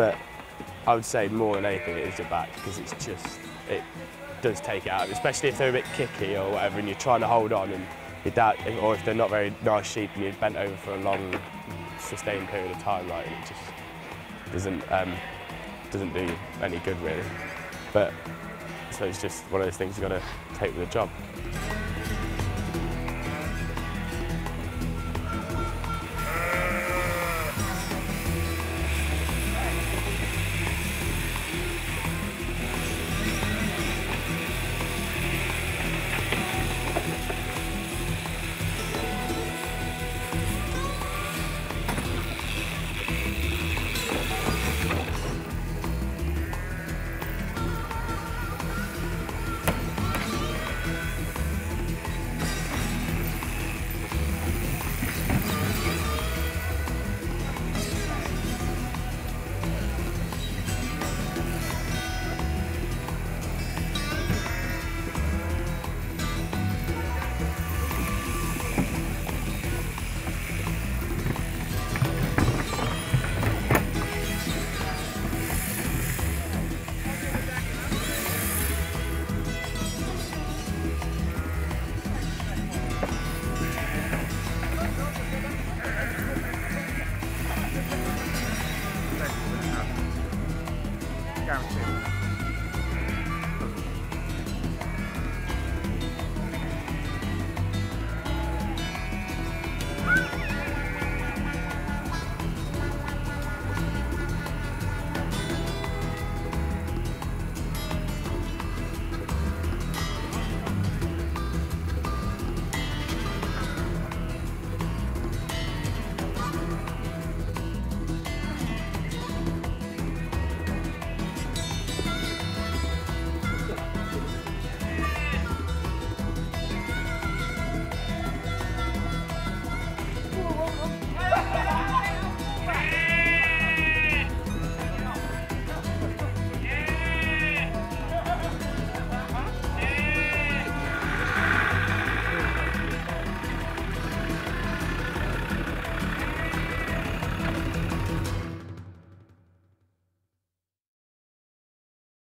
But I would say more than anything it is your back because it's just, it does take it out, especially if they're a bit kicky or whatever and you're trying to hold on and your dad, or if they're not very nice sheep and you're bent over for a long, sustained period of time, like, it just doesn't, um, doesn't do any good really. But so it's just one of those things you've got to take with a job. soon.